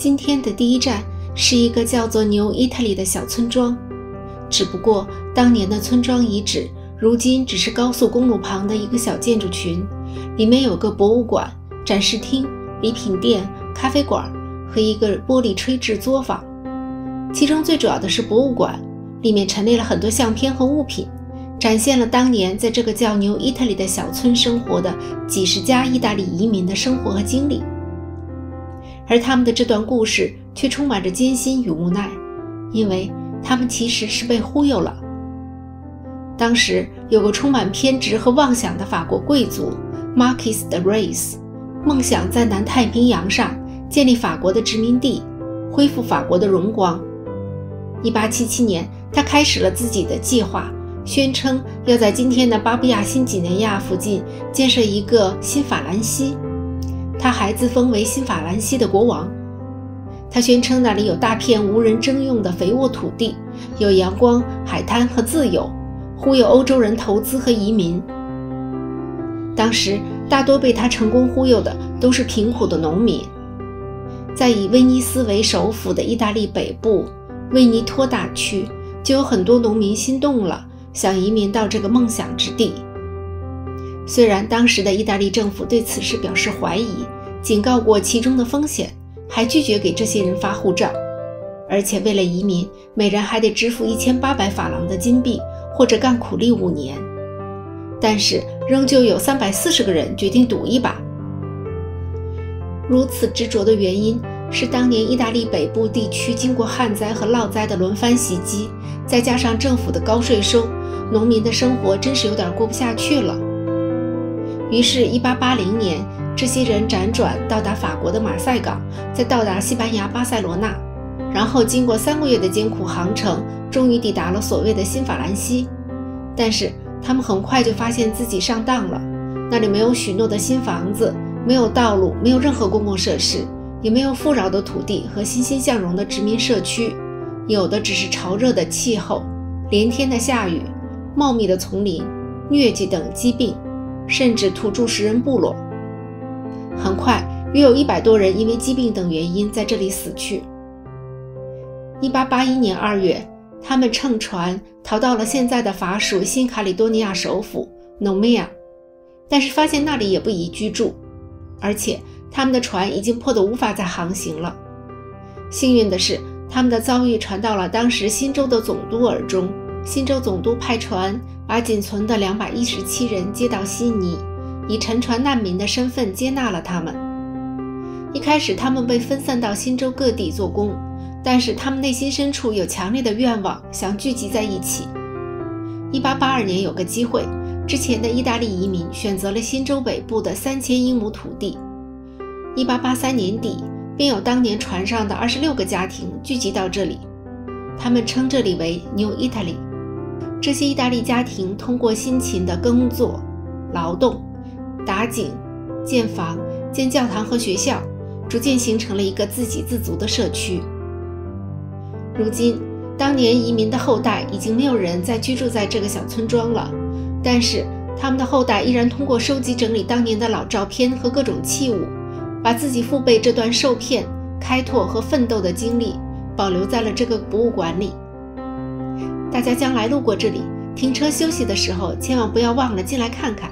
今天的第一站是一个叫做 New Italy 的小村庄，只不过当年的村庄遗址，如今只是高速公路旁的一个小建筑群，里面有个博物馆、展示厅、礼品店、咖啡馆和一个玻璃吹制作坊。其中最主要的是博物馆，里面陈列了很多相片和物品，展现了当年在这个叫 New Italy 的小村生活的几十家意大利移民的生活和经历。而他们的这段故事却充满着艰辛与无奈，因为他们其实是被忽悠了。当时有个充满偏执和妄想的法国贵族 Marquis de Rays，梦想在南太平洋上建立法国的殖民地，恢复法国的荣光。一八七七年，他开始了自己的计划，宣称要在今天的巴布亚新几内亚附近建设一个新法兰西。他还自封为新法兰西的国王。他宣称那里有大片无人征用的肥沃土地，有阳光、海滩和自由，忽悠欧洲人投资和移民。当时大多被他成功忽悠的都是贫苦的农民。在以威尼斯为首府的意大利北部。威尼托大区就有很多农民心动了，想移民到这个梦想之地。虽然当时的意大利政府对此事表示怀疑，警告过其中的风险，还拒绝给这些人发护照，而且为了移民，每人还得支付一千八百法郎的金币，或者干苦力五年。但是，仍旧有三百四十个人决定赌一把。如此执着的原因。是当年意大利北部地区经过旱灾和涝灾的轮番袭击，再加上政府的高税收，农民的生活真是有点过不下去了。于是，1880年，这些人辗转到达法国的马赛港，再到达西班牙巴塞罗那，然后经过三个月的艰苦航程，终于抵达了所谓的新法兰西。但是，他们很快就发现自己上当了，那里没有许诺的新房子，没有道路，没有任何公共设施。也没有富饶的土地和欣欣向荣的殖民社区，有的只是潮热的气候、连天的下雨、茂密的丛林、疟疾等疾病，甚至土著食人部落。很快，约有一百多人因为疾病等原因在这里死去。1881年2月，他们乘船逃到了现在的法属新卡里多尼亚首府诺梅亚，但是发现那里也不宜居住，而且。他们的船已经破得无法再航行了。幸运的是，他们的遭遇传到了当时新州的总督耳中。新州总督派船把仅存的两百一十七人接到悉尼，以沉船难民的身份接纳了他们。一开始，他们被分散到新州各地做工，但是他们内心深处有强烈的愿望，想聚集在一起。一八八二年，有个机会，之前的意大利移民选择了新州北部的三千英亩土地。一八八三年底，便有当年船上的二十六个家庭聚集到这里，他们称这里为 New Italy。这些意大利家庭通过辛勤的耕作、劳动、打井、建房、建教堂和学校，逐渐形成了一个自给自足的社区。如今，当年移民的后代已经没有人再居住在这个小村庄了，但是他们的后代依然通过收集整理当年的老照片和各种器物。把自己父辈这段受骗、开拓和奋斗的经历保留在了这个博物馆里。大家将来路过这里，停车休息的时候，千万不要忘了进来看看。